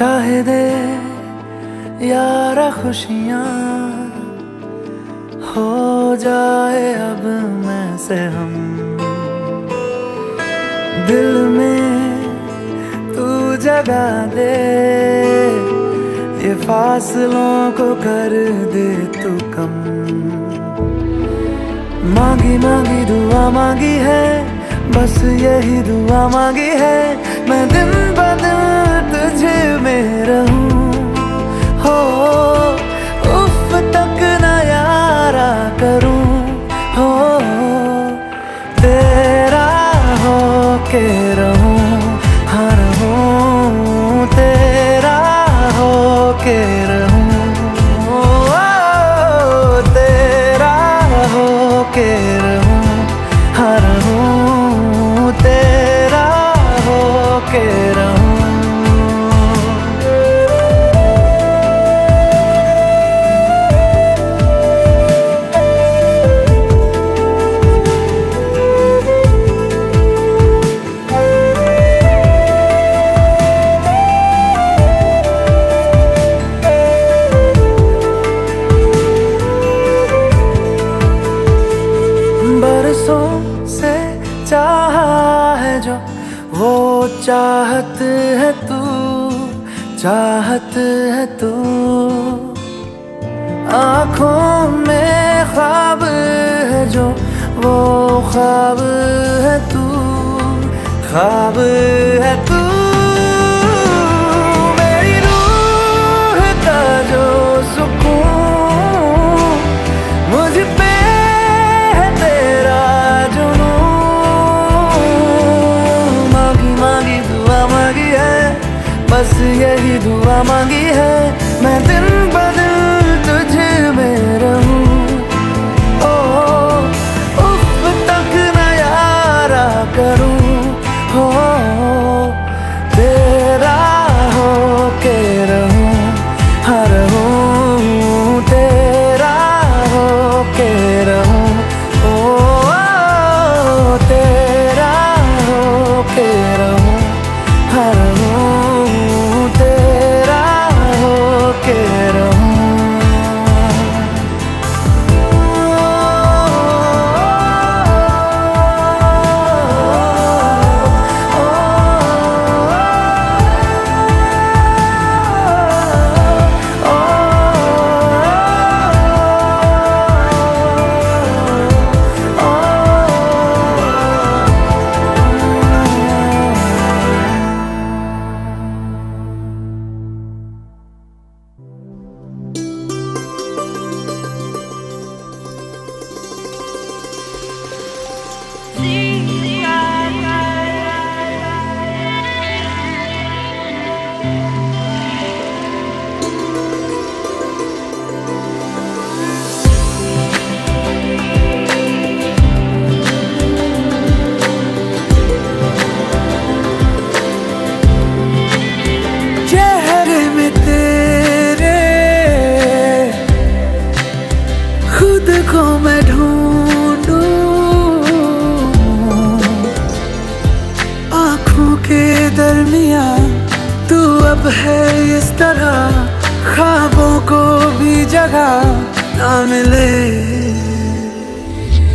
चाहे दे यारा खुशियाँ। हो जाए अब मैं से हम। दिल में तू जगा दे, ये फासलों को कर दे तू कम। मांगी मांगी दुआ, मांगी है, बस यही दुआ मांगी है। मैं दिन ब दिन तुझे में रहूँ। वो ख्वाब है तू, ख्वाब है तू। मेरी रूह का जो सुकून, मुझ पे है तेरा जुनून। मांगी मांगी, दुआ मांगी है, बस यही दुआ मांगी है। अब है इस तरह, ख्वाबों को भी जगह ना मिले।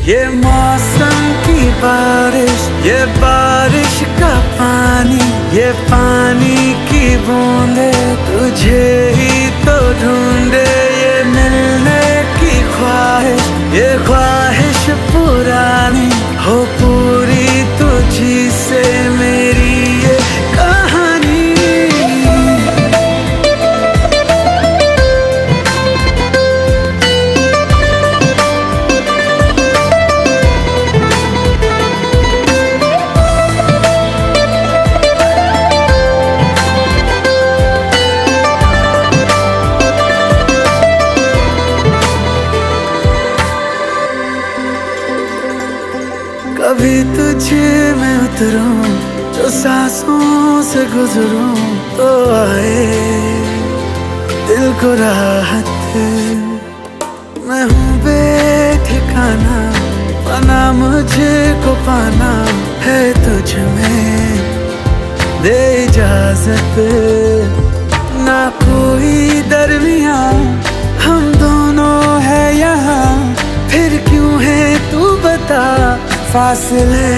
ये मौसम की बारिश, ये बारिश का पानी, ये पानी की बूंदे तुझे ही तो ढूंढे। ये मिलने की ख्वाहिश, ये ख्वाहिश पुरानी, हो पूरी तुझी से मेरी। तुझे मैं उतरूं, जो सांसों से गुजरूं तो आए। दिल को राहत मैं हूँ बेठिकाना पाना मुझे को पाना है तुझ में। दे इजाज़त ना कोई दरमिया, हम दोनों है यहाँ, फिर क्यों है तू बता? फासले।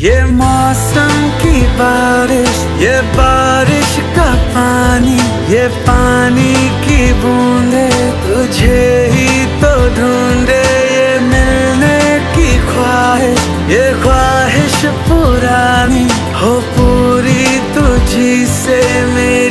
ये मौसम की बारिश, ये बारिश का पानी, ये पानी की बूंदे, तुझे ही तो ढूंढे ये मिलने की ख्वाहिश, ये ख्वाहिश पुरानी हो पूरी तुझी से मेरी।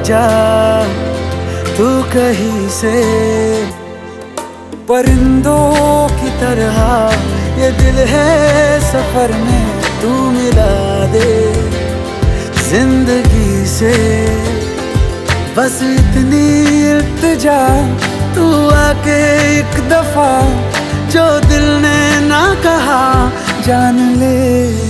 आजा तू कहीं से। परिंदों की तरह ये दिल है सफ़र में, तू मिला दे ज़िंदगी से। बस इतनी इल्तिजा, तू आके एक दफ़ा, जो दिल ने ना कहा, जान ले।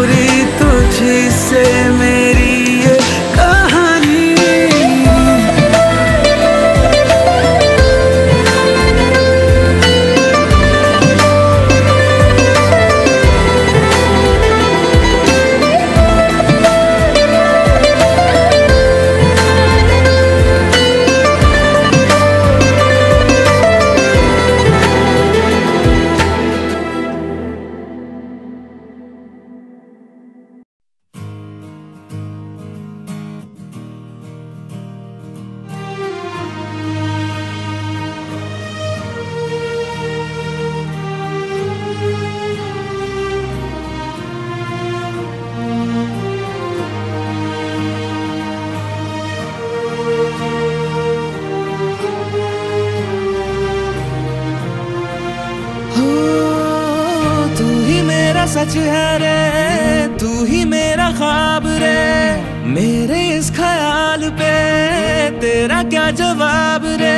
सच है रे तू ही मेरा ख्वाब रे। मेरे इस ख्याल पे तेरा क्या जवाब रे?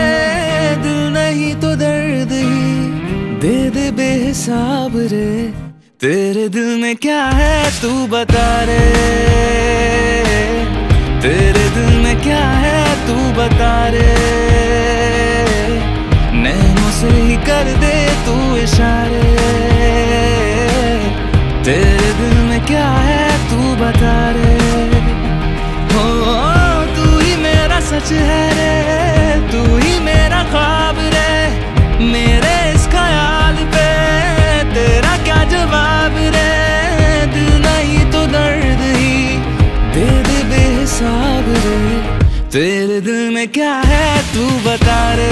दिल नहीं तो दर्द ही दे दे बेहिसाब रे। तेरे दिल में क्या है, तू बता रे। तेरे दिल में क्या है, तू बता रे। नैनों से ही कर दे तू इशारे। तेरे दिल में क्या है, तू बता रे। हो, तू ही मेरा सच है रे, तू ही मेरा ख्वाब रे। मेरे इस ख्याल पे तेरा क्या जवाब रे। दिल नहीं तो दर्द ही दे दे बेहिसाब रे। तेरे दिल में क्या है, तू बता रे।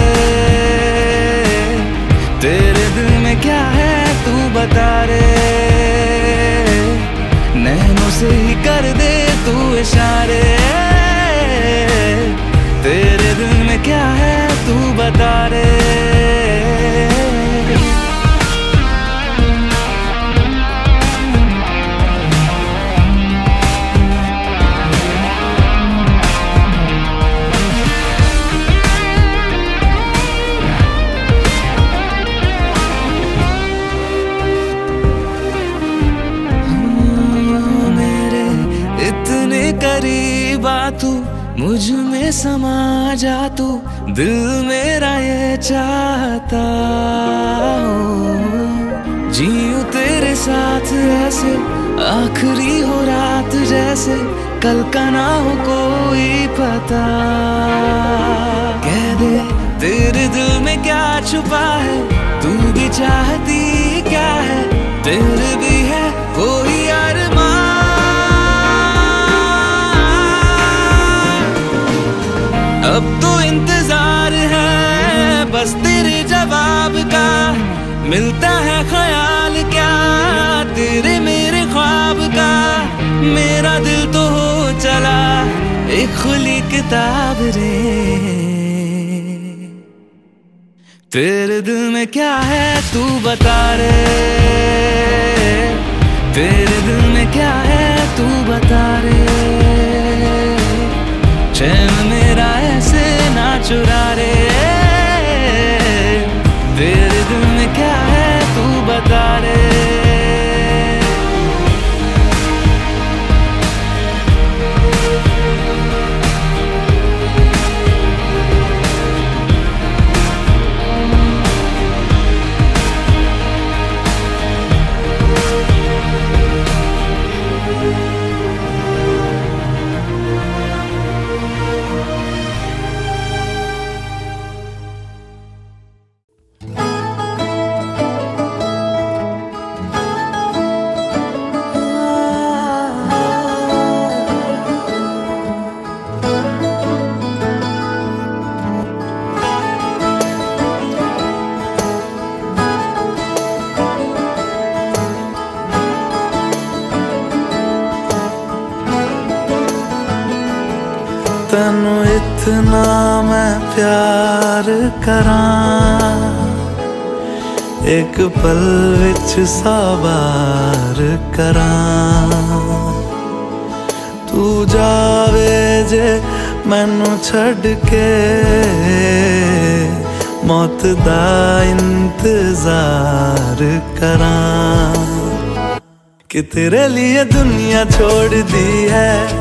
तेरे दिल में क्या है, तू बता रे। से ही कर दे तू इशारे। तेरे दिल में क्या है तू बता रे। समा जा तू, दिल मेरा ये चाहता जीऊं तेरे साथ ऐसे, आखिरी हो रात जैसे, कल का ना हो कोई पता। कह दे, तेरे दिल में क्या छुपा है, तू भी चाहती ख्याल क्या? तेरे मेरे ख्वाब का। मेरा दिल तो हो चला एक खुली किताब रे। तेरे दिल में क्या है तू बता रे। तेरे दिल में क्या है तू बता रे। चैन मेरा ऐसे ना चुरा रे। तेरे बता ਇੱਕ ਪਲ ਵਿੱਚ ਸਵਾਰ ਕਰਾਂ ਤੂੰ ਜਾਵੇ ਜੇ ਮੈਨੂੰ ਛੱਡ ਕੇ ਮੌਤ ਦਾ ਇੰਤਜ਼ਾਰ ਕਰਾਂ ਕਿ ਤੇਰੇ ਲਈ ਦੁਨੀਆ ਛੋੜ ਦੀ ਹੈ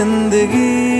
ज़िंदगी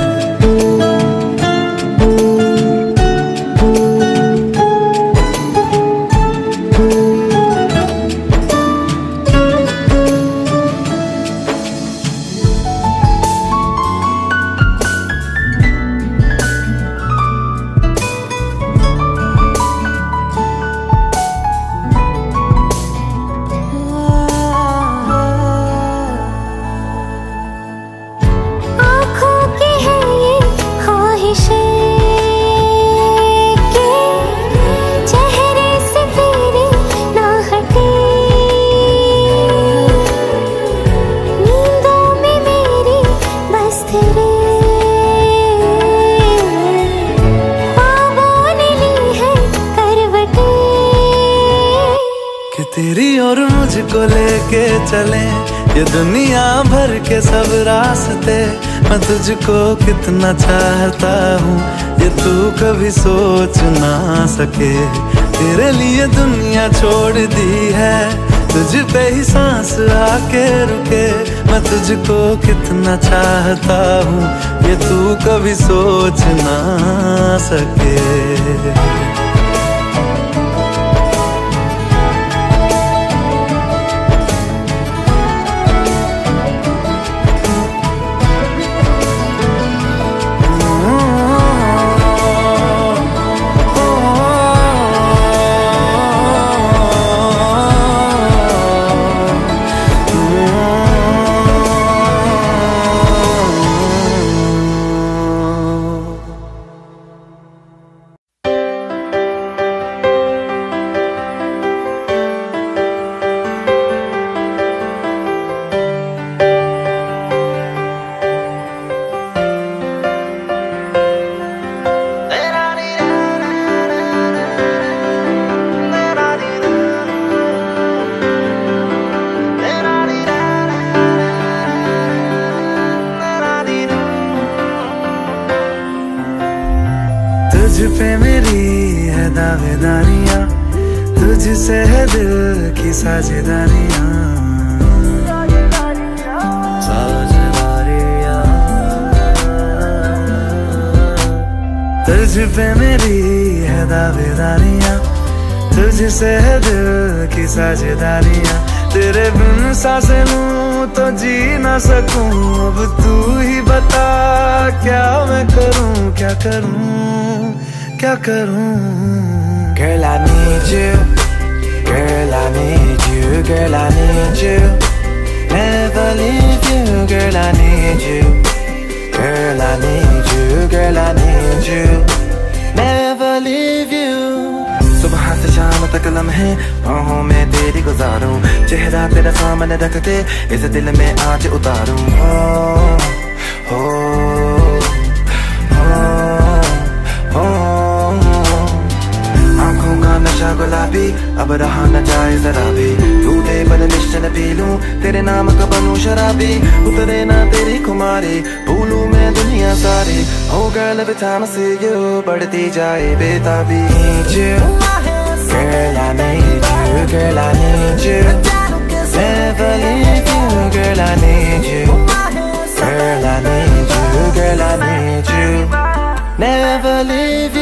लेके चले। ये दुनिया भर के सब रास्ते, मैं तुझको कितना चाहता हूँ, ये तू कभी सोच ना सके। तेरे लिए दुनिया छोड़ दी है, तुझ पे ही सांस आके रुके। मैं तुझको कितना चाहता हूँ, ये तू कभी सोच ना सके। की साझेदारियां तेरे बिन सांसें लूं तो जी ना सकूं अब तू ही बता क्या मैं करूं क्या करूं क्या करूं Girl I need you Girl I need you Girl I need you Never leave you Girl I need you Girl I need you Girl I need you तक लम्हे बाहों में तेरी गुजारूं। चेहरा तेरा सामने रख के इस दिल में आज उतारूं। हो हो नशा गुलाबी, अब रहा न जाए जरा भी। झूठे पर निश्चन पी लूँ, तेरे नाम का बनूं शराबी। उतरे ना तेरी कुमारी भूलू मैं दुनिया सारी। हो गर्ल बिछाना से, यू बढ़ती जाए बेताबी। Girl, I need you, girl, I need you. Never leave you, girl, I need you. Girl, I need you, girl, I need you. Never leave you.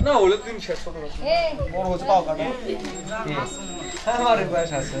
না হলে দিন শেষ ছোট বড় হচ্ছে পাও কাটা। হ্যাঁ, আমার বয়স আছে।